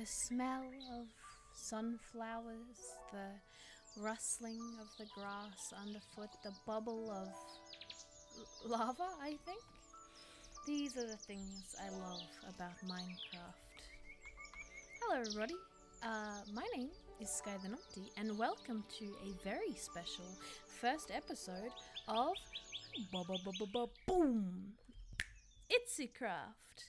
the smell of sunflowers, the rustling of the grass underfoot, the bubble of lava, I think. These are the things I love about Minecraft. Hello, everybody. Uh, my name is Skye the Knumpty, and welcome to a very special first episode of Boom Itsucraft.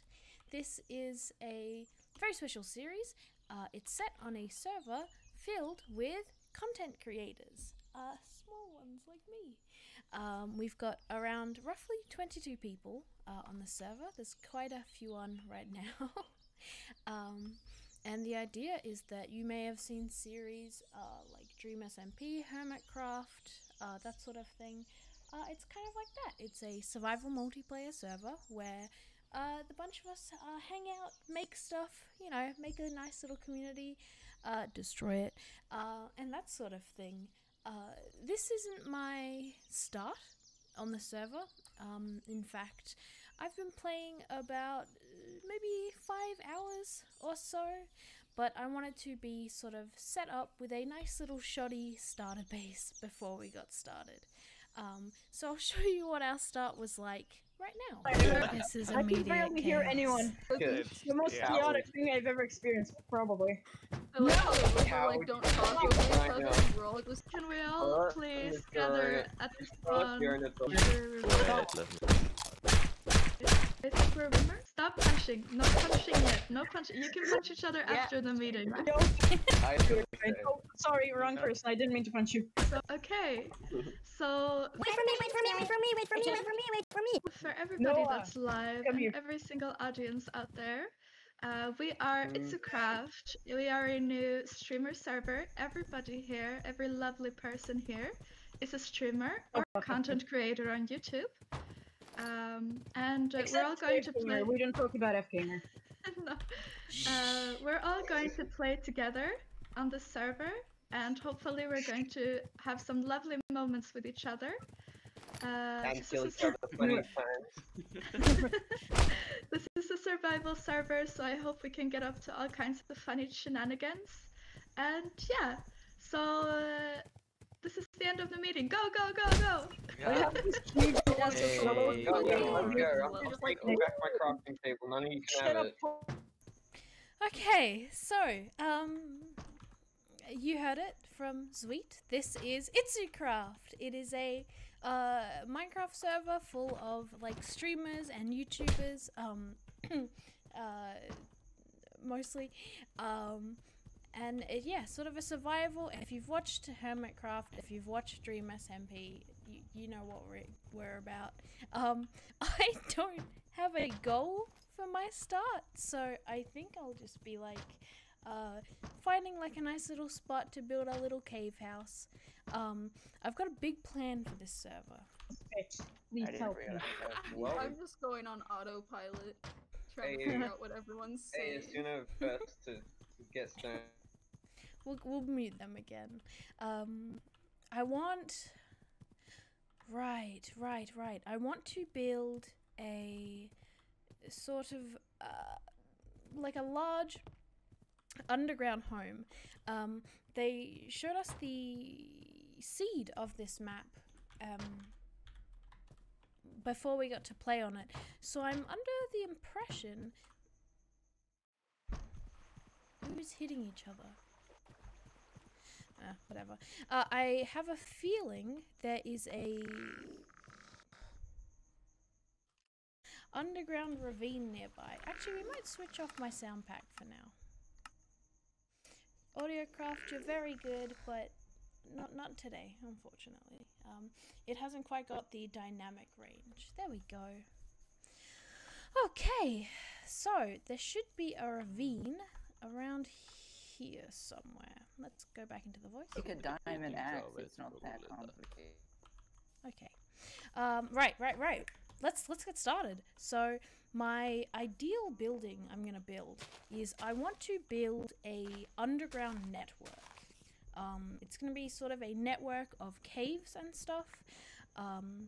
This is a very special series. Uh, it's set on a server filled with content creators, uh, small ones like me. Um, we've got around roughly 22 people uh, on the server. There's quite a few on right now. um, and the idea is that you may have seen series uh, like Dream SMP, Hermitcraft, uh, that sort of thing. Uh, it's kind of like that. It's a survival multiplayer server where uh, the bunch of us uh, hang out, make stuff, you know, make a nice little community, uh, destroy it, uh, and that sort of thing. Uh, this isn't my start on the server. Um, in fact, I've been playing about uh, maybe five hours or so, but I wanted to be sort of set up with a nice little shoddy starter base before we got started. Um, so I'll show you what our start was like right now. This is I can immediate barely hear anyone. Good. The most Yeah. chaotic thing I've ever experienced, probably. I like how we're like don't talk know? to each I other. We're like, "Listen, can we all please gather at the Well, spawn? here in the I think remember? Stop punching. No punching yet. No punching. You can punch each other Yeah. after the meeting. No, I you're. Oh, sorry, wrong person. I didn't mean to punch you. So okay. So Wait for me, wait for me, wait for me, wait for me, wait for me, wait for me. for everybody Noah, that's live and every single audience out there, uh, we are It's a Mm. Craft. We are a new streamer server. Everybody here, every lovely person here, is a streamer or content creator on YouTube. Um, and uh, we're all going to F-Gamer, play. We don't talk about F Gamer. no. uh, we're all going to play together on the server, and hopefully, we're going to have some lovely moments with each other. Uh, and this kill is each other plenty of times. this is a survival server, so I hope we can get up to all kinds of funny shenanigans. And yeah, so uh, this is the end of the meeting. Go, go, go, go! I have this huge ass Hey, of go, trouble. go, let's go. I'm just taking back my crafting table. None of you can Shut have up. it. Okay, so um, you heard it from Zweet. This is Itsucraft. It is a uh, Minecraft server full of like streamers and YouTubers. Um, uh, mostly. Um, and it, yeah, sort of a survival. If you've watched Hermitcraft, if you've watched Dream SMP, you, you know what we're, we're about. Um, I don't have a goal for my start, so I think I'll just be like uh, finding like a nice little spot to build a little cave house. Um, I've got a big plan for this server. Bitch, Please help me. Well, I'm just going on autopilot, trying Hey, to figure out what everyone's hey, saying. as soon as first to get started. We'll, we'll mute them again. Um, I want. Right, right, right. I want to build a sort of uh, like a large underground home. Um, they showed us the seed of this map um, before we got to play on it. So I'm under the impression. Who's hitting each other? Uh, whatever. Uh, I have a feeling there is a underground ravine nearby. Actually, we might switch off my sound pack for now. Audiocraft, you're very good, but not not today, unfortunately. Um, it hasn't quite got the dynamic range. There we go. Okay, so there should be a ravine around here somewhere. Let's go back into the voice. Take a diamond axe. it's It's not that complicated. Okay. Um, right, right, right. Let's let's get started. So my ideal building I'm gonna build is I want to build a underground network. Um, it's gonna be sort of a network of caves and stuff. Um,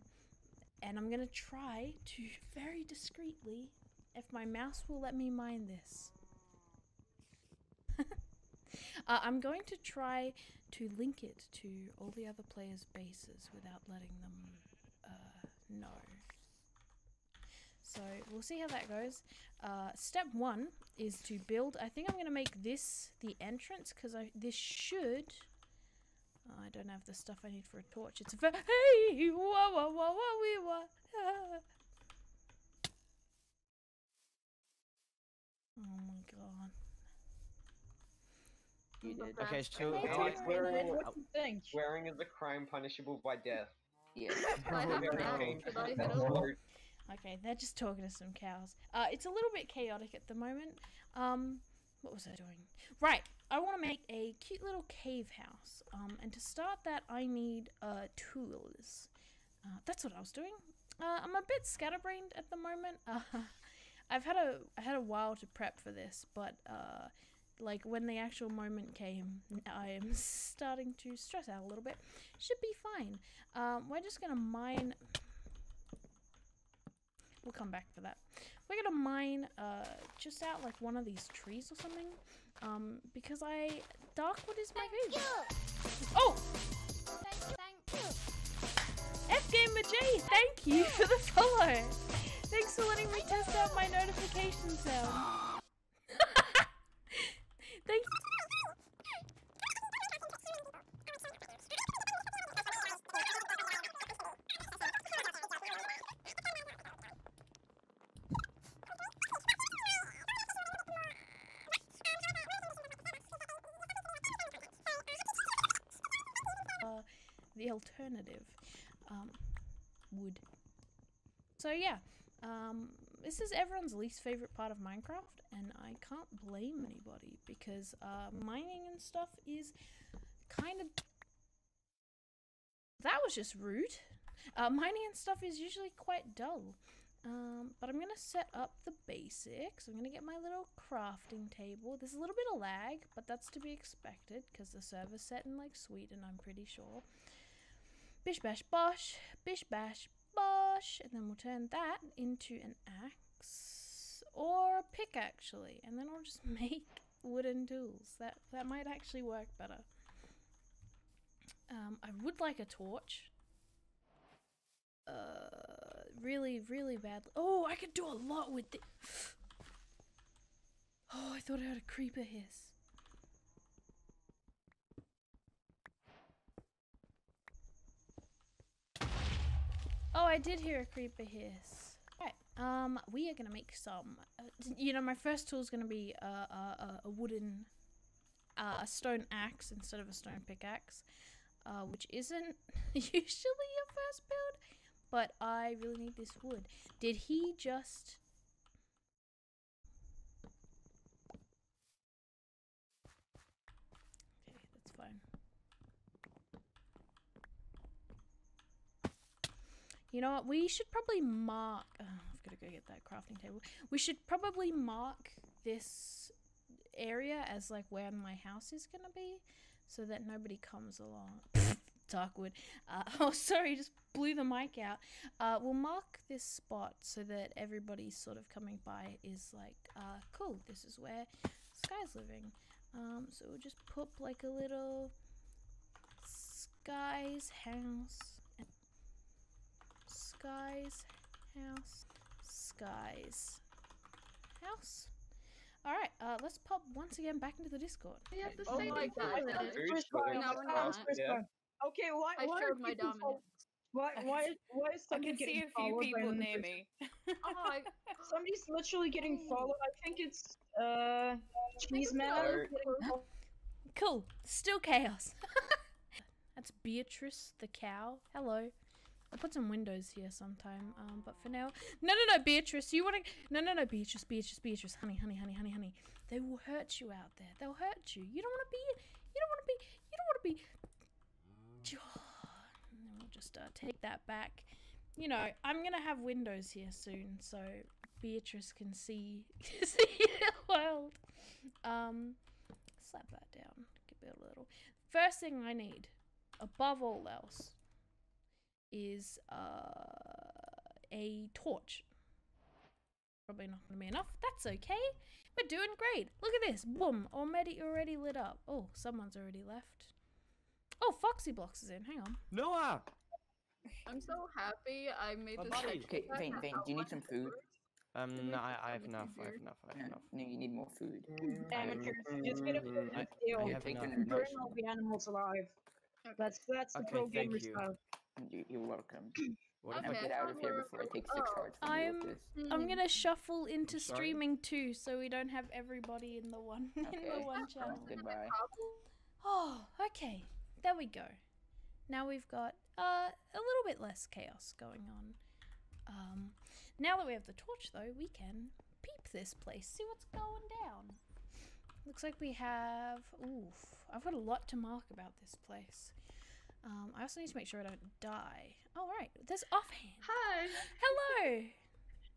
and I'm gonna try to very discreetly, if my mouse will let me mine this. uh, I'm going to try to link it to all the other players' bases without letting them uh, know. So we'll see how that goes. Uh, step one is to build. I think I'm going to make this the entrance because I this should. Oh, I don't have the stuff I need for a torch. It's a ver- hey wah wah wah wah wee wah. ah. Oh my god. You did. Okay, so Hey, Alex, I- wearing, What do you think? wearing is a crime punishable by death. Yes. I have Very an dangerous. Should I hit That's him? Okay, they're just talking to some cows. Uh, it's a little bit chaotic at the moment. Um, what was I doing? Right, I want to make a cute little cave house. Um, and to start that, I need uh tools. Uh, that's what I was doing. Uh, I'm a bit scatterbrained at the moment. Uh, I've had a I had a while to prep for this, but uh, like when the actual moment came, I am starting to stress out a little bit. Should be fine. Um, we're just gonna mine. We'll come back for that. We're gonna mine uh, just out like one of these trees or something. Um, because I darkwood is my favorite. Oh, Thank, thank you. F Gamer J, thank you for the follow. Thanks for letting me test out my notification sound. uh, the alternative um, wood. So yeah, um, this is everyone's least favorite part of Minecraft, and I can't blame anybody because uh, mining and stuff is kind of that was just rude. Uh, mining and stuff is usually quite dull. Um, but I'm gonna set up the basics. I'm gonna get my little crafting table. There's a little bit of lag, but that's to be expected because the server's set in like Sweden, I'm pretty sure. Bish bash bosh, bish bash and then we'll turn that into an axe or a pick actually, and then I'll just make wooden tools. That that might actually work better. Um, I would like a torch. Uh, really, really bad. Oh, I could do a lot with it. Oh, I thought I heard a creeper hiss. Oh, I did hear a creeper hiss. Right. Um, we are gonna make some. Uh, you know, my first tool is gonna be a, a, wooden, uh, a stone axe instead of a stone pickaxe, uh, which isn't usually your first build. But I really need this wood. Did he just? Okay, that's fine. You know what? We should probably mark. Oh, I've got to go get that crafting table. We should probably mark this area as like where my house is gonna be, so that nobody comes along. Darkwood. Uh, oh, sorry, just blew the mic out. Uh, we'll mark this spot so that everybody sort of coming by is like, uh, cool. This is where Skye's living. Um, so we'll just put like a little Skye's house. Skye's house. Skye's house. Alright, uh, let's pop once again back into the Discord. You have to Oh say my god. word. Very First sure. No, we're not. Yeah. Okay, why, I why showed are my dominance. Why, why, why is I can see a few people another near me. Oh, I, Somebody's literally getting followed. I think it's uh Cheese Man. Alright. getting followed. Cool. Still chaos. That's Beatrice the cow. Hello. I'll put some windows here sometime. Um, but for now, no, no, no, Beatrice. You want to? No, no, no, Beatrice, Beatrice, Beatrice. Honey, honey, honey, honey, honey. They will hurt you out there. They'll hurt you. You don't want to be. You don't want to be. You don't want to be. And then we'll just uh, take that back. You know, I'm gonna have windows here soon, so Beatrice can see see the world. Um, slap that down. Give it a little. First thing I need, above all else, is uh, a torch. Probably not going to be enough. That's okay. We're doing great. Look at this. Boom. Already, already lit up. Oh, someone's already left. Oh, Foxy Blocks is in. Hang on. Noah! I'm so happy I made My this. body. Okay, Vane, Vane, do you need some food? Um, no, I, I have enough. I have enough. I have enough. no, you need more food. Amateurs, just gonna I- steal. I have enough. Burn all the animals alive. That's that's the Okay, pro gamer you. stuff. You, you're welcome. What if Okay, I get I out thought of here we were- before I take six oh. hearts from you I'm- with. I'm going to shuffle into sorry? streaming too so we don't have everybody in the one in the one channel. Goodbye. Oh, okay. There we go. Now we've got uh, a little bit less chaos going on. Um, now that we have the torch, though, we can peep this place, see what's going down. Looks like we have. Oof. I've got a lot to mark about this place. Um, I also need to make sure I don't die. All right. There's offhand. Hi. Hello.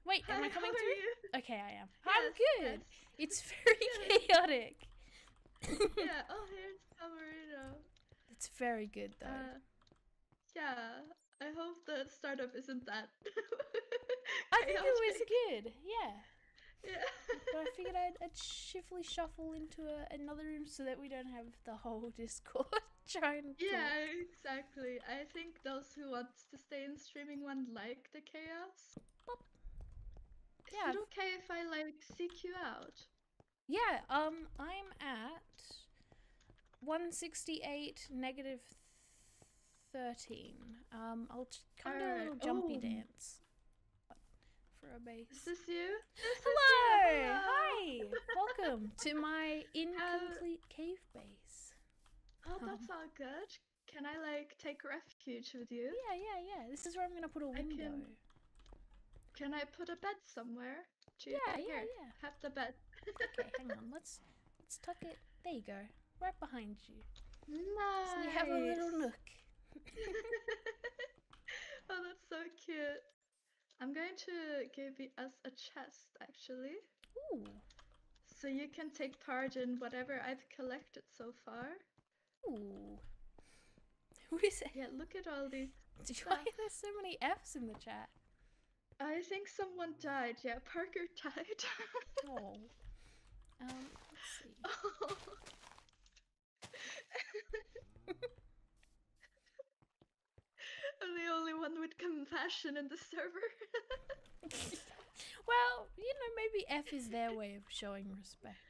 Wait, am I coming through? you? Okay, I am. I'm good. yes. It's very chaotic. yeah. Oh, here's Camarino. It's very good though. Uh, yeah. I hope the startup isn't that. I think it was good. Yeah. Yeah. But I figured I'd, I'd shiftly shuffle into a, another room so that we don't have the whole Discord trying to. Yeah, exactly. I think those who want to stay in streaming one like the chaos. Is Yeah, it okay if I like seek you out? Yeah. Um, I'm at 168 negative 13. Um, I'll kind of do a little jumpy Oh. dance for a base. Is this you? This is Hello! Hi! Welcome to my incomplete cave base. Oh, that's all good. Can I like take refuge with you? Yeah, yeah, yeah. This is where I'm gonna put a window. can- Can I put a bed somewhere? You Yeah, think? yeah, Here, yeah. Have the bed. Okay, hang on. Let's let's tuck it. There you go. Right behind you. Nice. So you have a little nook. oh, that's so cute. I'm going to give us a chest actually, Ooh. so you can take part in whatever I've collected so far. Ooh. Who is it? Yeah, look at all these. Why there's so many F's in the chat? I think someone died. Yeah, Parker died. Oh. Um, let's see. I'm the only one with compassion in the server. Well, you know, maybe F is their way of showing respect.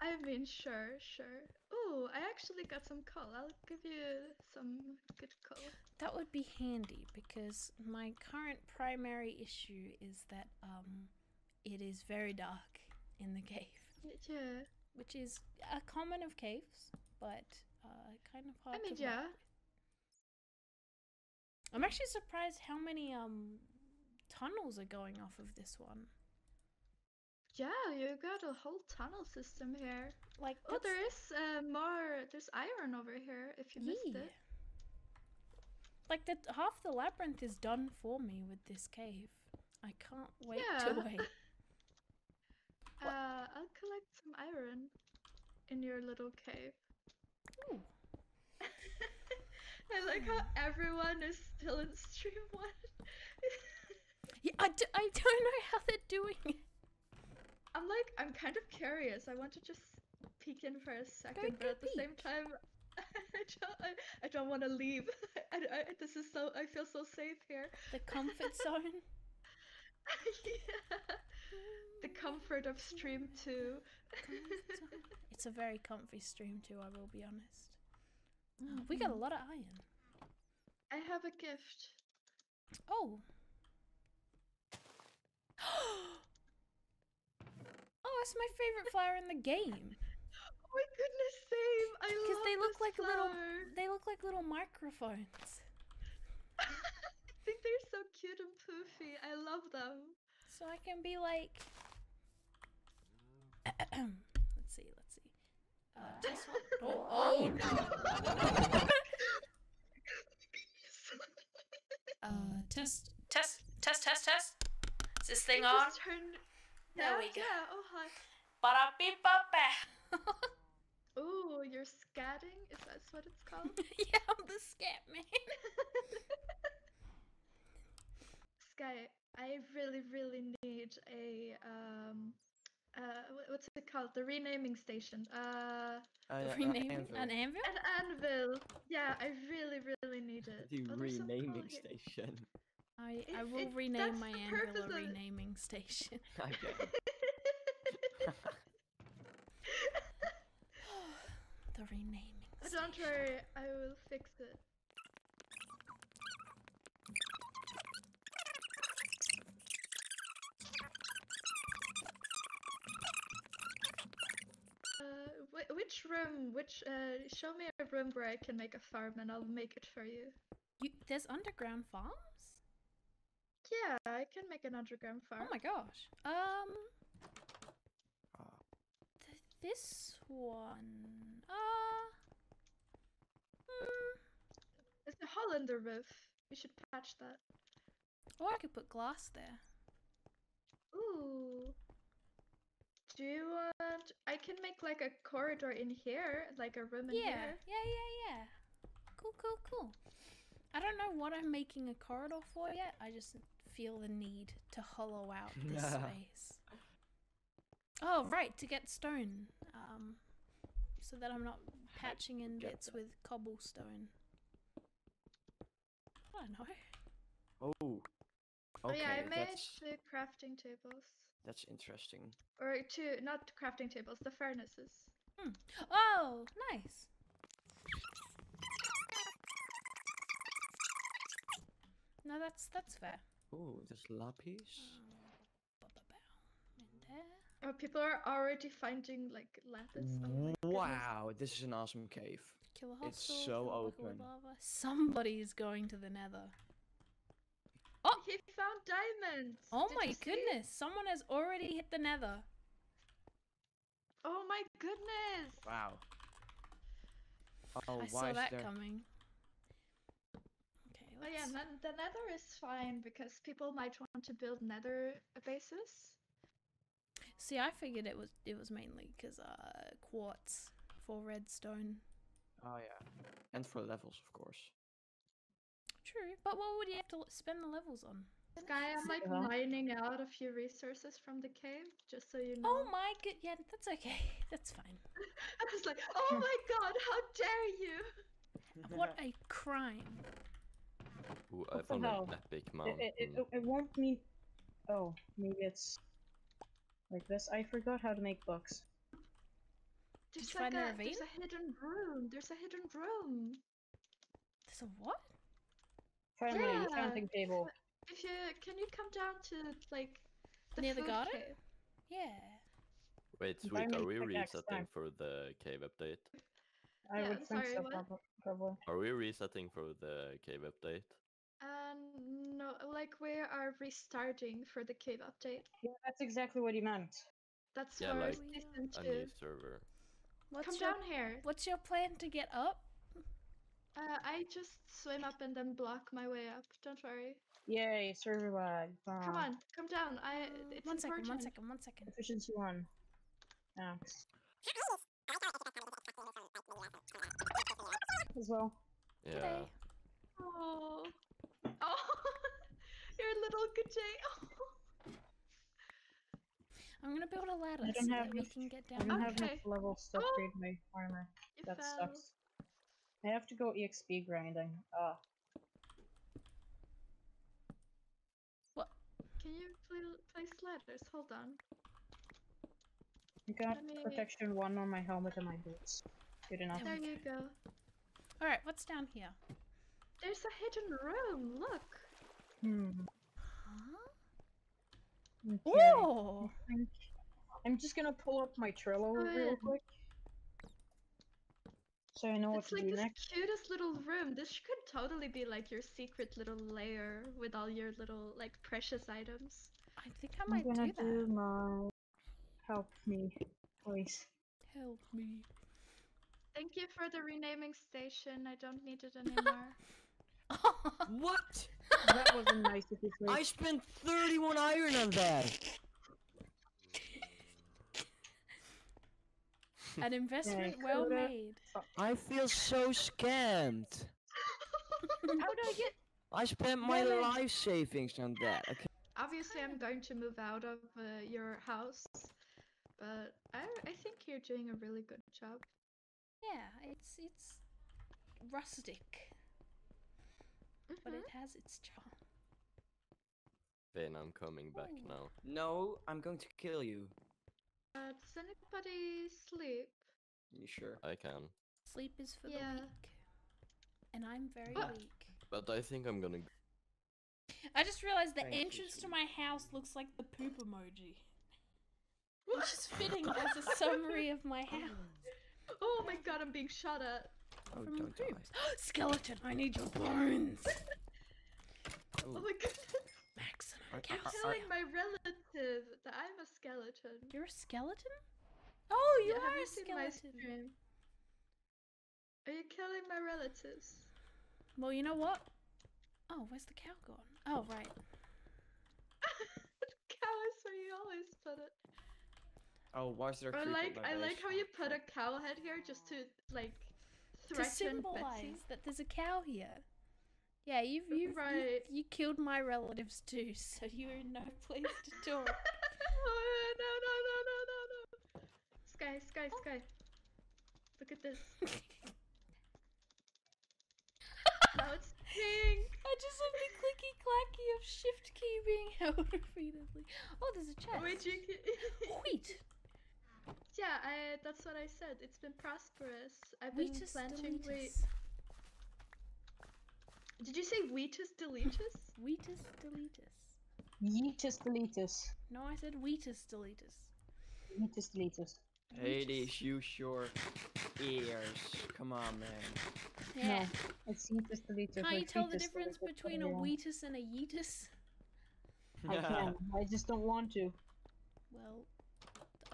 I mean, sure, sure. Oh, I actually got some coal. I'll give you some good coal. That would be handy because my current primary issue is that um it is very dark in the cave, Yeah. which is a common of caves, but uh kind of hard I mean, yeah. with. I'm actually surprised how many um tunnels are going off of this one. Yeah, you got a whole tunnel system here. Like Oh, there is uh, more. There's iron over here if you missed it. Like the half the labyrinth is done for me with this cave. I can't wait to wait. Uh, I'll collect some iron in your little cave. Ooh. I like how everyone is still in stream one. Yeah, I, d- I don't know how they're doing it. I'm like, I'm kind of curious. I want to just peek in for a second, but go at the same time, I don't, I, I don't want to leave. I, I, this is so, I feel so safe here. The comfort zone. yeah. The comfort of stream two. It's a very comfy stream too, I will be honest. Oh, we got a hmm. lot of iron. I have a gift. Oh. oh, it's my favorite flower in the game. Oh my goodness, same. I love Because they look like little they look like little microphones. I think they're so cute and poofy. I love them. So I can be like let's see, let's see. Uh, one. Oh, oh no. Uh, test, test, test, test, test. Is this thing on? turned- There yeah, we go. Yeah, oh hi. Ba-da-beep-ba-ba. Oh, you're scatting? Is that what it's called? yeah, I'm the scat man. Skye, I really, really need a um, uh, what's it called? The renaming station. Uh, Uh, uh, Renaming anvil. an anvil? an anvil. Yeah, I really, really need it. The Oh, there's some coal renaming station. I, I will it- rename my the anvil purpose a of renaming station. Okay. the renaming Oh, station. Don't worry, I will fix it. Uh, which room? Which? Uh, show me a room where I can make a farm, and I'll make it for you. You, there's underground farms? Yeah, I can make an underground farm. Oh my gosh. Um, Ah. th- this one. Uh. Hmm. There's a hole in the roof. We should patch that. Or I could put glass there. Ooh. Do you want? I can make like a corridor in here, like a room in Yeah, here. yeah, yeah, yeah. Cool, cool, cool. I don't know what I'm making a corridor for yet. I just feel the need to hollow out this space. Oh, right, to get stone. Um, so that I'm not patching in bits with cobblestone. I don't know. Oh. Oh Okay, yeah, I made that's the crafting tables. that's interesting. Or two, not crafting tables, the furnaces. Oh, nice. No, that's that's fair. Oh, there's lapis. Ba-ba-bow. In there. Oh, people are already finding like lapis. Oh my goodness. wow, this is an awesome cave. Kill It's so kill a bucket with open. lava. Somebody's going to the nether. Oh! He found diamonds. Oh Did my goodness, someone has already hit the nether. Oh my goodness. Wow. Oh, I why saw is that there? coming. Okay, Oh yeah, let's... the nether is fine because people might want to build nether bases. See, I figured it was it was mainly because uh quartz for redstone. Oh yeah, and for levels, of course. True, but what would you have to spend the levels on? Skye, I'm like Yeah. mining out a few resources from the cave, just so you know. Oh my good, yeah, that's okay. That's fine. I was like, oh my god, how dare you! What a crime! Ooh, uh, I What the found an epic It, mountain. it, it, it won't mean. Oh, maybe it's like this. I forgot how to make books. There's you like find a, there's a hidden room. There's a hidden room. There's a what? Find my Yeah. enchanting table. If you can you come down to like the Near the garden? cave? Yeah. Wait, Zweet, are we pickaxe resetting for the cave update? I Yeah, would think sorry, so, what? prob- probably. Are we resetting for the cave update? Um, no, like we are restarting for the cave update. Yeah, that's exactly what he meant. That's Yeah, for like season A new server. What's Come your down here. What's your plan to get up? Uh, I just swim up and then block my way up. Don't worry. Yay, server lag. Come Ah, on, come down. I. Uh, It's one second, important. one second, one second. Efficiency one. Max. As well. Yeah. G'day. Oh. Oh. Your little good Oh. I'm gonna build a ladder don't so have that we can get down. I down. don't there. have enough Okay. levels to Oh. upgrade my armor. You That fell. sucks. I have to go EXP grinding. Ah. What? Can you pl- place ladders? Hold on. I got me- protection one on my helmet and my boots. Good enough. There There you go. All right, what's down here? There's a hidden room. Look. Hmm. Huh? Okay. Oh, I think- I'm just gonna pull up my Trello real quick. So I know what it's to like do this next. cutest little room. This could totally be like your secret little lair with all your little like precious items. I think I might I'm might gonna do that. do my help me, please. Help me. Thank you for the renaming station. I don't need it anymore. What? That wasn't nice of you, I spent 31 iron on that. An investment well made. I feel so scammed. How did I get? I spent my Damn life savings on that. Okay. obviously I'm going to move out of uh, your house, but I I think you're doing a really good job. Yeah, it's it's rustic, but Mhm. it has its charm. Vayne, I'm coming back Ooh. now. No, I'm going to kill you. Uh, does anybody sleep? You sure? I can. Sleep is for Yeah. the weak, and I'm very weak. But I think I'm gonna. I just realized the Thank you, entrance to my house looks like the poop emoji. Which is fitting as a summary of my house. Oh my god, I'm being shot at. Oh, From don't die. poops. Skeleton, I need your bones. Oh my god. Max Are- and are- a I'm are- killing my relative. That I'm a skeleton. You're a skeleton? Oh, you Yeah, have are you a seen my skeleton. stream? Are you killing my relatives? Well, you know what? Oh, where's the cow gone? Oh, right. cow is where you always put it. Oh, why is there a Or like, I like how you put a cow head here just to like To symbolize Betsy. that there's a cow here. Yeah, you've, you've you, Right. you killed my relatives too, so you're in no place to talk. oh, no, no, no, no, no, no. Skye, sky, oh. sky. Look at this. now it's pink. I just love the clicky clacky of shift key being held repeatedly. Oh, there's a chest. Wait, you can... Wheat. Yeah, I. That's what I said. It's been prosperous. I've been Wheatus planting wheat. Did you say wheatus deletus? Wheatus deletus. Yeetus deletus. No, I said wheatus deletus. Yeetus deletus. Hades, use your ears. Come on, man. Yeah. No, it's yeetus deletus. Can't like you tell the difference like, between a whatever. wheatus and a yeetus? I can. I just don't want to. Well,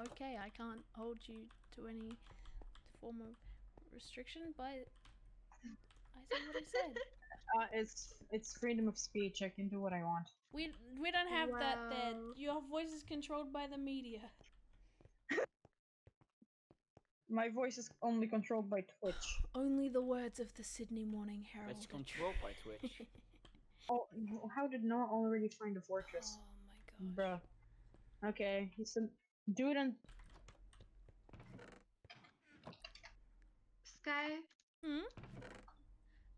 okay, I can't hold you to any form of restriction, but I said what I said. Uh, it's it's freedom of speech. I can do what I want. We we don't have that Then Your voice is controlled by the media. My voice is only controlled by Twitch. Only the words of the Sydney Morning Herald. It's controlled by Twitch. Oh, how did Noah already find a fortress? Oh my gosh. Bruh. Okay, he's a it on. Skye, Hmm?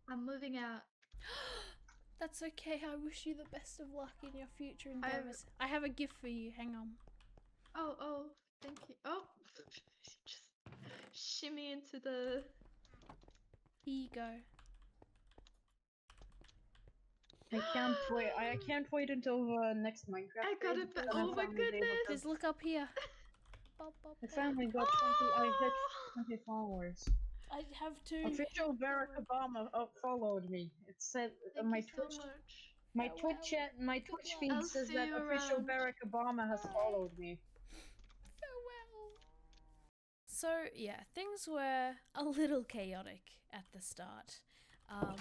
I'm moving out. That's okay. I wish you the best of luck in your future I have- endeavors. I have a gift for you. Hang on. Oh, oh, thank you. Oh, just shimmy into the. Here you go. I can't wait. I can't wait until uh, next Minecraft. I got day it oh my finally able goodness. Just look up here. Bop, bop, I finally got 20. I hit 20 followers. I have to. Official Barack Obama uh, followed me. It said uh, Thank my you so Twitch, much. my Farewell. Twitch chat, my Twitch luck. feed I'll says that official around. Barack Obama has followed me. Farewell. So yeah, things were a little chaotic at the start, um,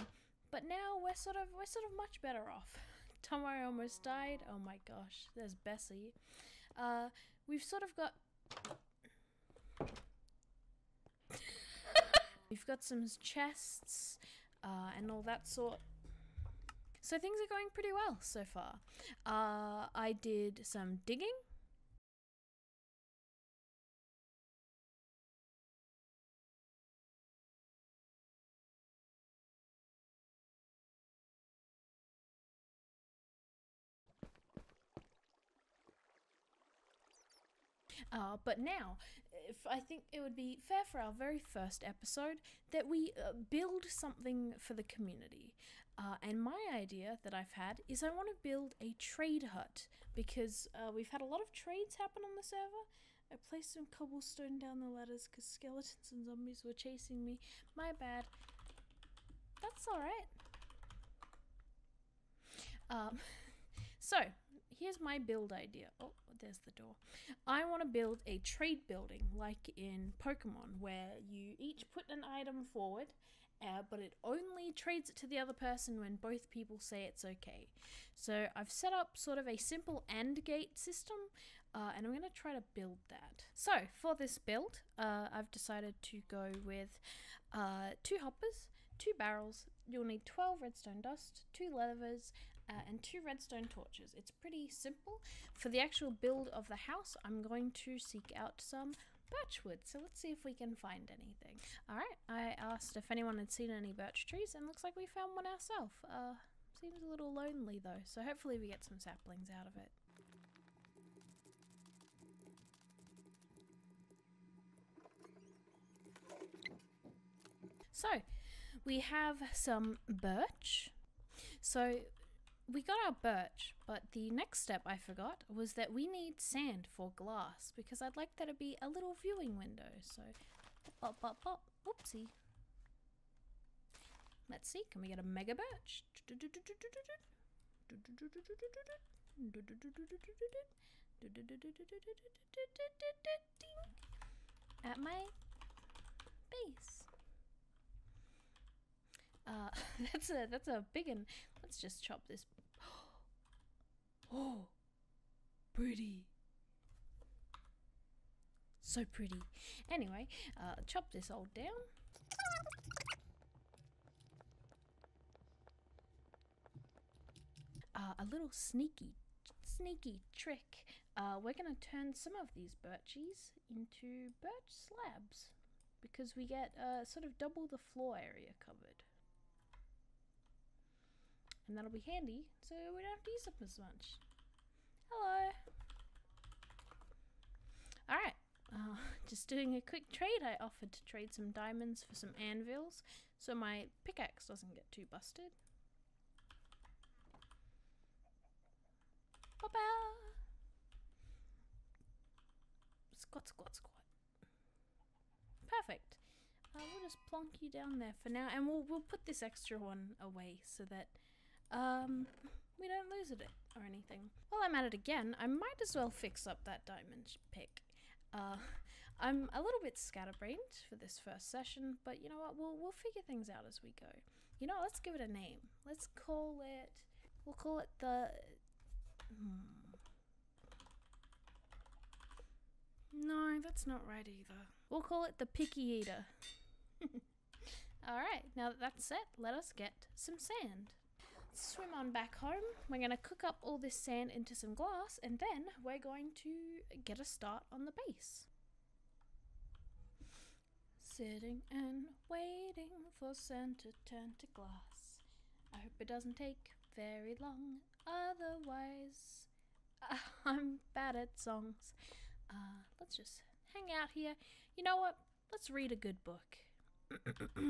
but now we're sort of we're sort of much better off. Tomo almost died. Oh my gosh, there's Bessie. Uh, we've sort of got. We've got some chests uh, and all that sort. So things are going pretty well so far. Uh, I did some digging. Uh, but now, if I think it would be fair for our very first episode that we uh, build something for the community. Uh, and my idea that I've had is I want to build a trade hut because uh, we've had a lot of trades happen on the server. I placed some cobblestone down the ladders because skeletons and zombies were chasing me. My bad. That's alright. Um, so, here's my build idea. Oh, there's the door. I want to build a trade building like in Pokemon where you each put an item forward, uh, but it only trades it to the other person when both people say it's okay. So I've set up sort of a simple AND gate system. Uh, and I'm going to try to build that. So, for this build, uh, I've decided to go with uh, two hoppers, two barrels. You'll need 12 redstone dust, two levers, uh, and two redstone torches. It's pretty simple. For the actual build of the house, I'm going to seek out some birchwood. So let's see if we can find anything. All right, I asked if anyone had seen any birch trees, and looks like we found one ourselves. Uh, seems a little lonely though, so hopefully we get some saplings out of it. So, we have some birch. So, we got our birch, but the next step I forgot was that we need sand for glass because I'd like there to be a little viewing window. So, pop, pop, pop, whoopsie. Let's see, can we get a mega birch? At my base. Uh, that's a that's a big one. Let's just chop this. Oh, pretty. So pretty. Anyway, uh, chop this all down. Uh, a little sneaky, sneaky trick. Uh, we're gonna turn some of these birchies into birch slabs because we get uh, sort of double the floor area covered and that'll be handy so we don't have to use them as much. Hello. Alright, uh, just doing a quick trade. I offered to trade some diamonds for some anvils so my pickaxe doesn't get too busted. Papa! Squat, squat, squat. Perfect. Uh, we'll just plonk you down there for now, and we'll we'll put this extra one away so that um, we don't lose it or anything. While I'm at it again, I might as well fix up that diamond pick. Uh, I'm a little bit scatterbrained for this first session, but you know what? We'll we'll figure things out as we go. You know, let's give it a name. Let's call it. We'll call it the. Hmm. No, that's not right either. We'll call it the Picky Eater. Alright, now that that's set, let us get some sand swim on back home. We're going to cook up all this sand into some glass and then we're going to get a start on the base. Sitting and waiting for sand to turn to glass. I hope it doesn't take very long, otherwise, I'm bad at songs. Uh, let's just hang out here. You know what? Let's read a good book.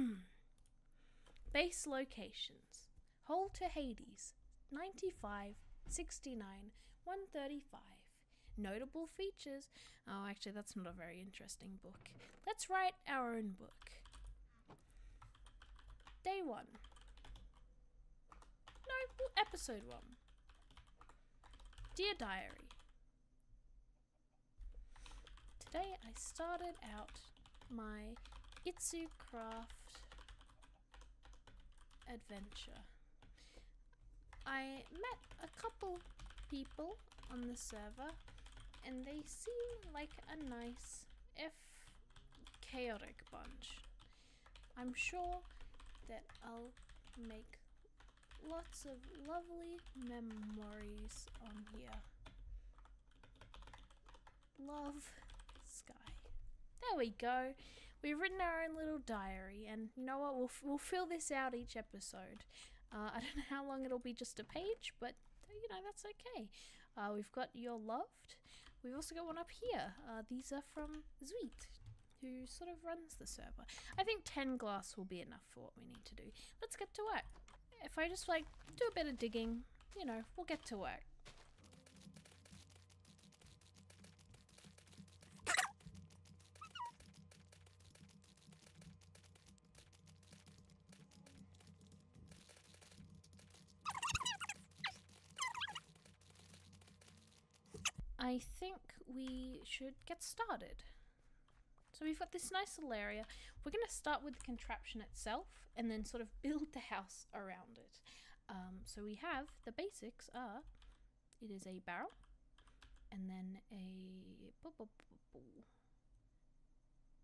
Base locations. Hole to Hades, 95, 69, 135. Notable features. Oh, actually, that's not a very interesting book. Let's write our own book. Day 1. No, episode 1. Dear Diary. Today I started out my Itsu Craft adventure. I met a couple people on the server and they seem like a nice, if chaotic bunch. I'm sure that I'll make lots of lovely memories on here. Love, Skye. There we go. We've written our own little diary, and you know what? We'll, we'll fill this out each episode. Uh, I don't know how long it'll be just a page, but you know, that's okay. Uh, we've got You're Loved. We've also got one up here. Uh, these are from Zweet, who sort of runs the server. I think 10 glass will be enough for what we need to do. Let's get to work. If I just like do a bit of digging, you know, we'll get to work. I think we should get started. So we've got this nice little area. We're going to start with the contraption itself and then sort of build the house around it. Um, so we have the basics are it is a barrel and then a.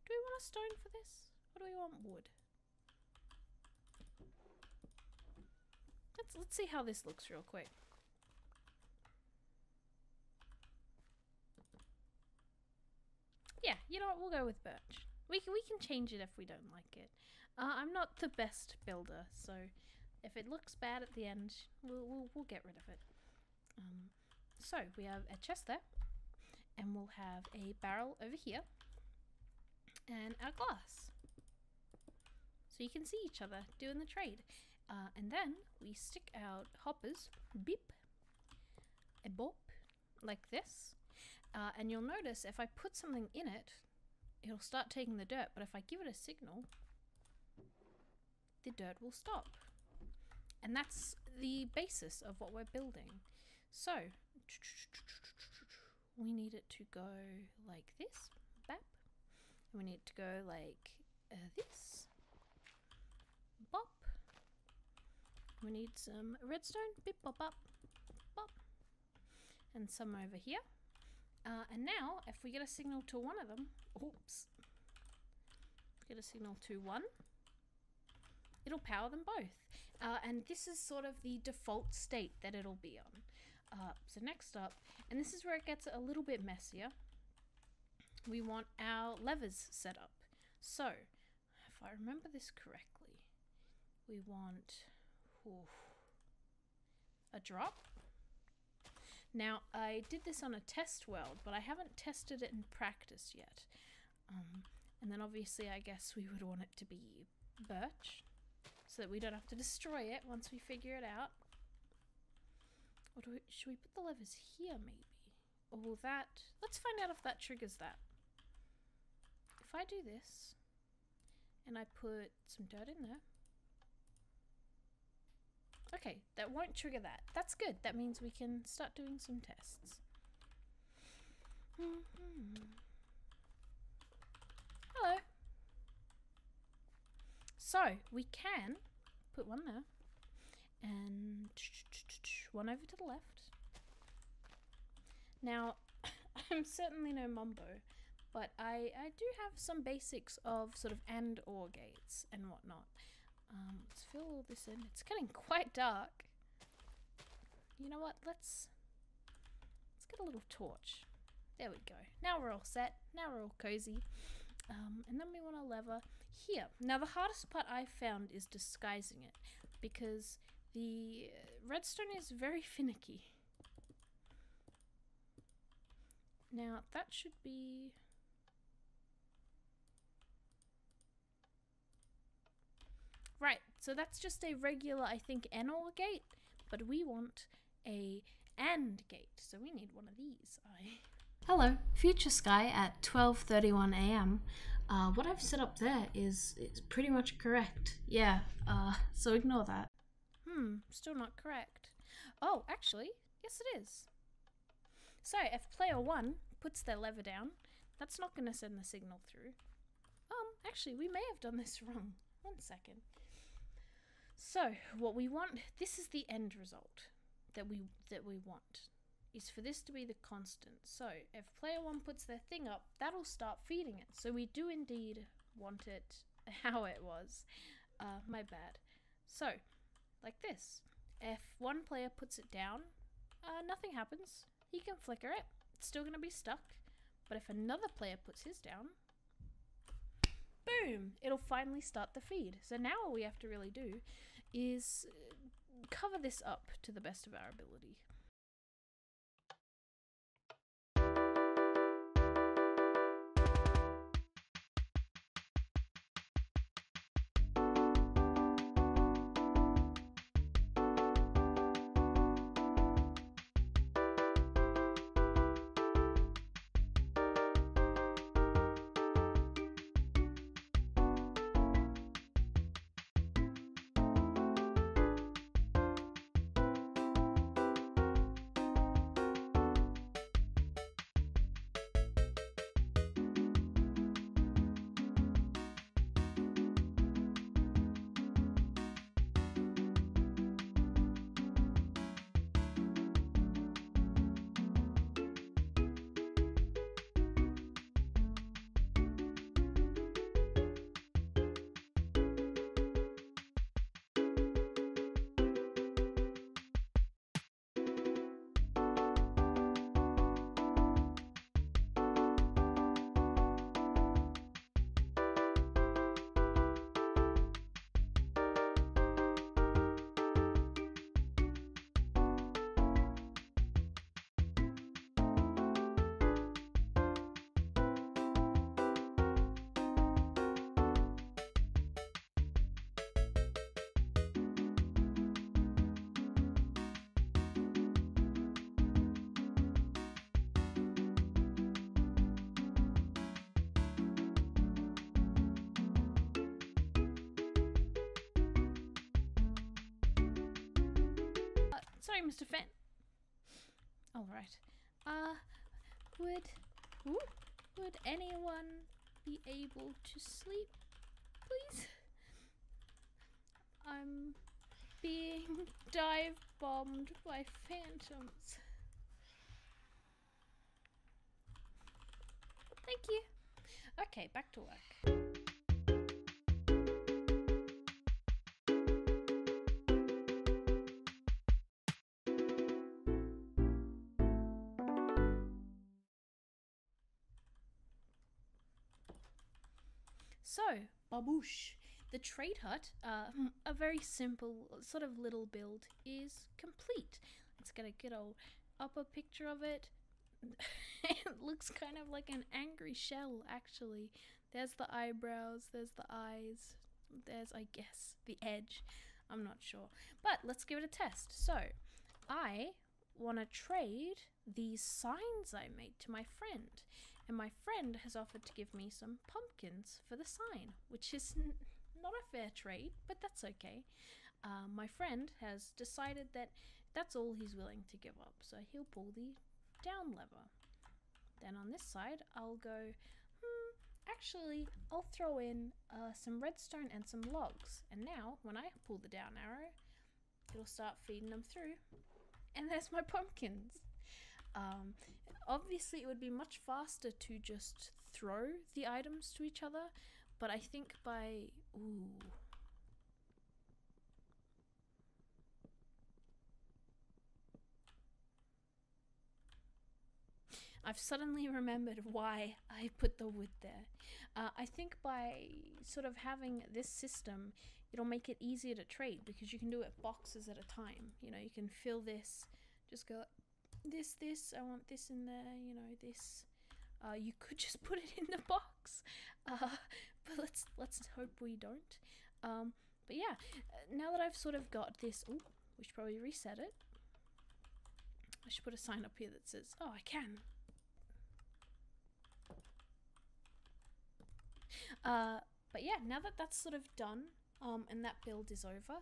Do we want a stone for this? Or do we want wood? let's let's see how this looks real quick. Yeah, you know what? We'll go with birch. We can we can change it if we don't like it. Uh, I'm not the best builder, so if it looks bad at the end, we'll we'll, we'll get rid of it. Um, so we have a chest there, and we'll have a barrel over here, and our glass. So you can see each other doing the trade. Uh, and then we stick out hoppers, beep, a bop, like this. Uh, and you'll notice if I put something in it, it'll start taking the dirt. But if I give it a signal, the dirt will stop. And that's the basis of what we're building. So, we need it to go like this, bap. We need it to go like uh, this, bop. We need some redstone, bip, bop, bop, bop. And some over here. Uh, and now, if we get a signal to one of them, oops, get a signal to one, it'll power them both. Uh, and this is sort of the default state that it'll be on. Uh, so next up, and this is where it gets a little bit messier, we want our levers set up. So, if I remember this correctly, we want a drop. Now, I did this on a test world, but I haven't tested it in practice yet. Um, and then obviously, I guess we would want it to be birch, so that we don't have to destroy it once we figure it out. Or do we, should we put the levers here, maybe? Or will that... Let's find out if that triggers that. If I do this, and I put some dirt in there, Okay, that won't trigger that. That's good. That means we can start doing some tests. Mhm. Hello. So, we can put one there and one over to the left. Now, I'm certainly no Mumbo, but I, I do have some basics of sort of and or gates and whatnot. Um, let's fill all this in. It's getting quite dark. You know what? Let's let's get a little torch. There we go. Now we're all set. Now we're all cozy. Um, and then we want a lever here. Now the hardest part I found is disguising it because the redstone is very finicky. Now that should be Right, so that's just a regular, I think, NOR gate, but we want a AND gate, so we need one of these. I. Hello, Future Skye at 12:31 a.m. Uh, what I've set up there is is pretty much correct. Yeah, uh, so ignore that. Hmm, still not correct. Oh, actually, yes it is. So if player one puts their lever down, that's not going to send the signal through. Um, actually, we may have done this wrong. One second. So, what we want, this is the end result that we that we want is for this to be the constant. So, if player 1 puts their thing up, that'll start feeding it. So, we do indeed want it how it was. Uh, my bad. So, like this. If one player puts it down, uh, nothing happens. He can flicker it. It's still going to be stuck. But if another player puts his down, boom, it'll finally start the feed. So now all we have to really do is uh, cover this up to the best of our ability. Sorry, Mr. Fan. All right. Uh, would ooh, would anyone be able to sleep, please? I'm being dive bombed by phantoms. Thank you. Okay, back to work. So, Baboosh, the trade hut, uh, a very simple sort of little build, is complete. Let's get a good old upper picture of it. it looks kind of like an angry shell, actually. There's the eyebrows, there's the eyes, there's, I guess, the edge. I'm not sure. But let's give it a test. So, I want to trade these signs I made to my friend. And my friend has offered to give me some pumpkins for the sign, which is n- not a fair trade, but that's okay. Uh, my friend has decided that that's all he's willing to give up, so he'll pull the down lever. Then on this side, I'll go, hmm, actually, I'll throw in uh, some redstone and some logs. And now, when I pull the down arrow, it'll start feeding them through. And there's my pumpkins. Um, obviously, it would be much faster to just throw the items to each other, but I think by. Ooh. I've suddenly remembered why I put the wood there. Uh, I think by sort of having this system, it'll make it easier to trade because you can do it boxes at a time. You know, you can fill this, just go this, this, I want this in there, you know, this. Uh, you could just put it in the box, uh, but let's let's hope we don't. Um, but yeah, uh, now that I've sort of got this, oh, we should probably reset it. I should put a sign up here that says, "Oh, I can." Uh, but yeah, now that that's sort of done, um, and that build is over,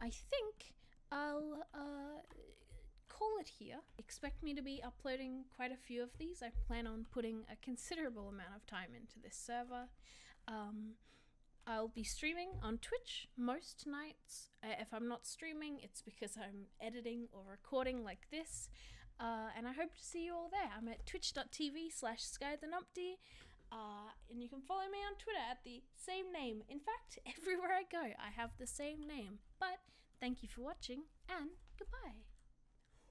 I think I'll uh, call it here. Expect me to be uploading quite a few of these. I plan on putting a considerable amount of time into this server. Um, I'll be streaming on Twitch most nights. Uh, if I'm not streaming, it's because I'm editing or recording like this. Uh, and I hope to see you all there. I'm at twitch.tv slash skyethenumpty. Uh, and you can follow me on Twitter at the same name. In fact, everywhere I go, I have the same name. But thank you for watching, and goodbye.